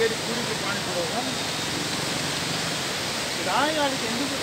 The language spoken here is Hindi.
ಕೇಳಿ ಕೂಡಿಗೆ ಕಾಣಿಸ್ಬಿಡೋದು ಇದಾಗಿ ಅದಕ್ಕೆ ಎಂದಿಗೂ